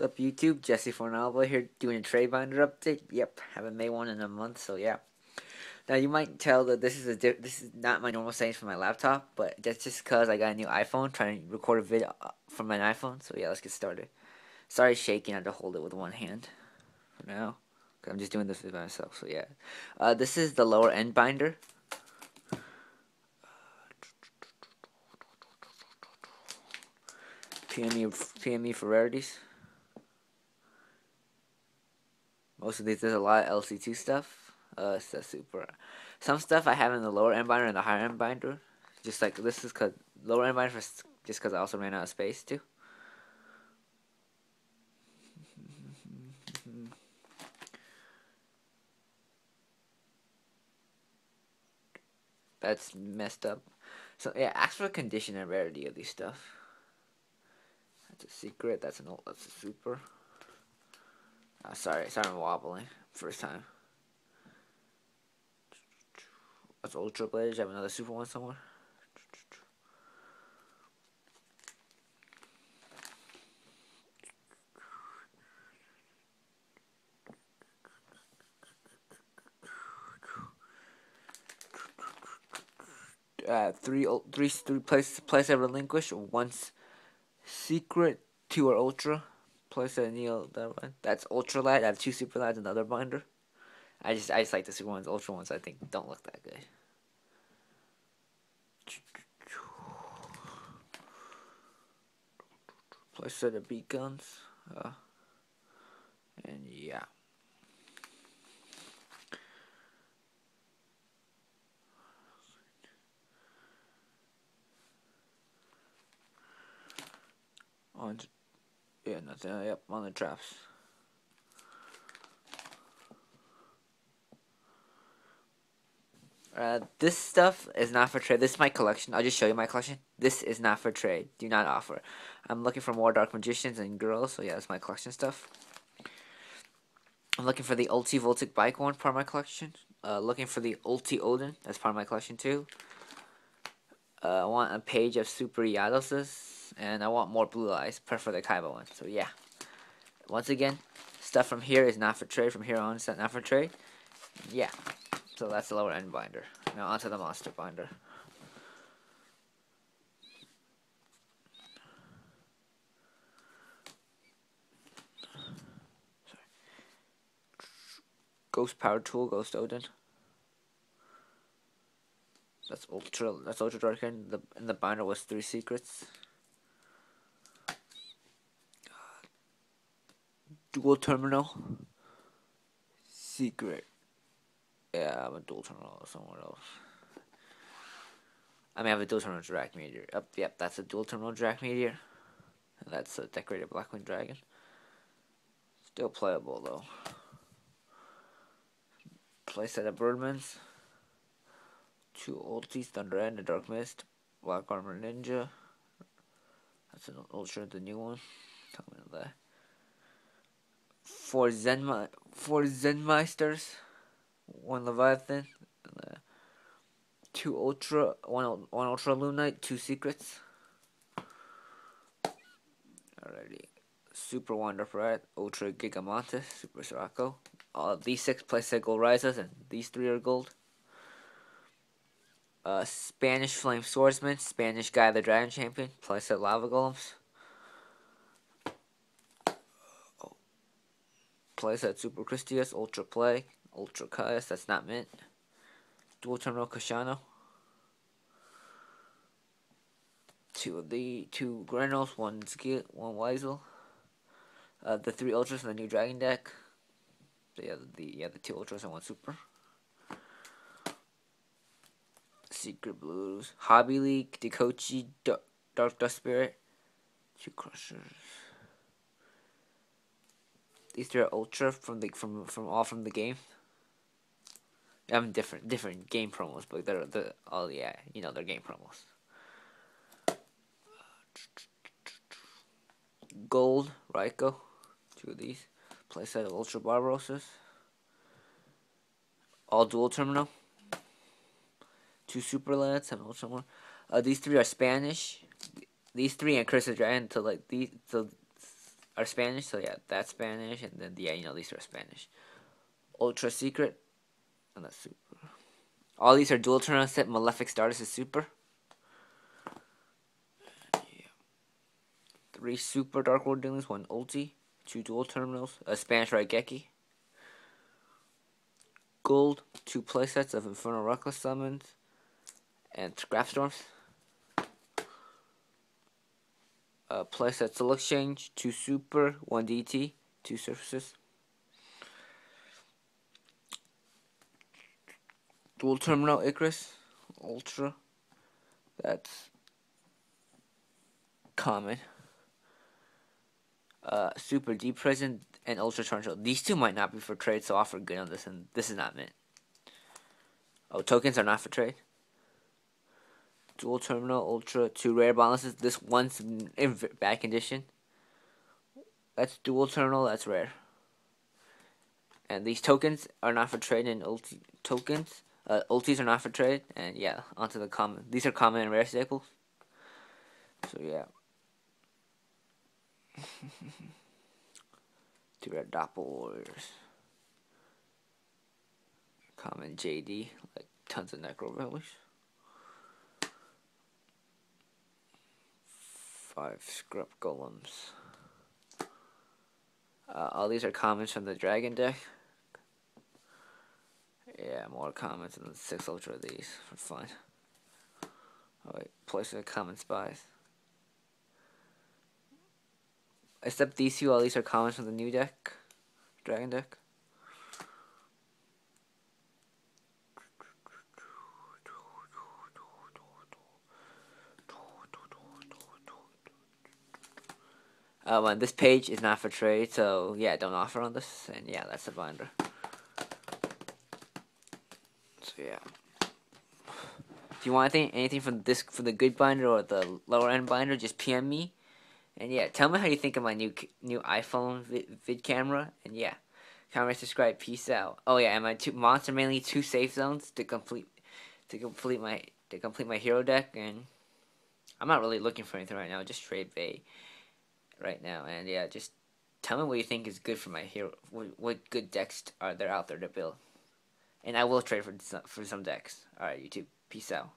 What's up, YouTube? Jesse Fornalba here doing a trade binder update. Yep, haven't made one in a month, so yeah. Now you might tell that this is a this is not my normal settings for my laptop, but that's just because I got a new iPhone trying to record a video uh, from my iPhone. So yeah, let's get started. Sorry, shaking. I had to hold it with one hand for now. I'm just doing this by myself. So yeah, uh, this is the lower end binder. PME PME for rarities. Of these, there's a lot of LC2 stuff. Uh, so super. Some stuff I have in the lower end binder and the higher end binder. Just like this is cause lower end binder for, just because I also ran out of space too. That's messed up. So yeah, ask for condition and rarity of these stuff. That's a secret. That's an old. that's a super. Oh, sorry, sorry, I'm wobbling. First time. That's Ultra Blade. I have another super one somewhere. Uh, three, three, three places, place I relinquish once secret, two or ultra place a Neil one. That's ultra light. I have two super lights, another binder. I just I just like the super ones. Ultra ones I think don't look that good. Plus set of beacons. Uh, and yeah. On yeah, nothing. Uh, yep, on the traps. Uh, this stuff is not for trade. This is my collection. I'll just show you my collection. This is not for trade. Do not offer. I'm looking for more Dark Magicians and girls, so yeah, that's my collection stuff. I'm looking for the Ulti Voltic Bicorn, part of my collection. Uh, looking for the Ulti Odin, that's part of my collection too. Uh, I want a page of Super Eatoses and I want more blue eyes, prefer the Kaiba one. So yeah, once again, stuff from here is not for trade. From here on, it's not for trade. Yeah, so that's the lower end binder. Now onto the monster binder. Ghost Power Tool, Ghost Odin. That's ultra. That's ultra dark. And the in the binder was three secrets. Dual terminal secret. Yeah, I'm a dual terminal somewhere else. I mean, I have a dual terminal drag meteor. Up, yep, that's a dual terminal drag meteor. And that's a decorated Blackwing Dragon. Still playable though. Play set of Birdmans. Two ultis, Thunder and the Dark Mist. Black Armor Ninja. That's an ultra, the new one. Tell me that four Zen four Zenmaisters, one Leviathan, uh, two Ultra, one one Ultra Lunite, two Secrets. Alrighty, Super Wonder right? Ultra Gigamontes, Super Sirocco. All these six playset gold rises, and these three are gold. Uh, Spanish Flame Swordsman, Spanish Gaia the Dragon Champion, playset Lava Golems. Plays at Super Christius, Ultra Play, Ultra Caius, that's not mint. Dual Terminal Kashano. Two of the two Granos, one Skit, one Weisel. Uh, the three Ultras in the new Dragon deck. Yeah, the yeah the two Ultras and one Super. Secret Blues, Hobby League, Dekoichi, Dark Dust Spirit, two Crushers. These three are ultra from the from from all from the game. I mean different different game promos, but they're the oh yeah, you know they're game promos. Gold, Raikou, two of these. Playset of Ultra Barbarosas. All dual terminal. Two Super Lands and Ultra one. Uh, these three are Spanish. These three and of Dragon to like these to are Spanish, so yeah, that's Spanish, and then yeah, you know these are Spanish. Ultra Secret, and that's Super. All these are dual turn set. Malefic Stardust is Super. Three Super Dark World Dealings, one Ulti, two Dual Terminals, a Spanish Raigeki. Gold, two playsets of Infernal Reckless Summons, and Scrap Storms. Uh, playset Select Change, two Super, one DT, two Surfaces. Dual Terminal Icarus, Ultra. That's common uh, Super Deep present and Ultra Torrential. These two might not be for trade, so offer good on this, and this is not mint. Oh, tokens are not for trade. Dual Terminal Ultra, two rare balances. This one's in bad condition. That's dual terminal, that's rare. And these tokens are not for trade, and ulti tokens, uh, ultis are not for trade. And yeah, onto the common. These are common and rare staples. So yeah. Two red Doppel Warriors. Common JD, like tons of Necro Relics. Five Scrub Golems. Uh, all these are comments from the Dragon deck. Yeah, more comments than six ultra of these for fun. Wait, place a common spies. Except these two, all these are commons from the new deck. Dragon deck. Um, and this page is not for trade, so yeah, don't offer on this. And yeah, that's the binder. So yeah. If you want anything, anything from this, from the good binder or the lower end binder, just PM me. And yeah, tell me how you think of my new new iPhone vid, vid camera. And yeah, comment, subscribe, peace out. Oh yeah, and my two monster mainly two safe zones to complete to complete my to complete my hero deck. And I'm not really looking for anything right now. Just trade Bay right now. And yeah, just tell me what you think is good for my hero. What, what good decks are there out there to build? And I will trade for some, for some decks. All right, YouTube. Peace out.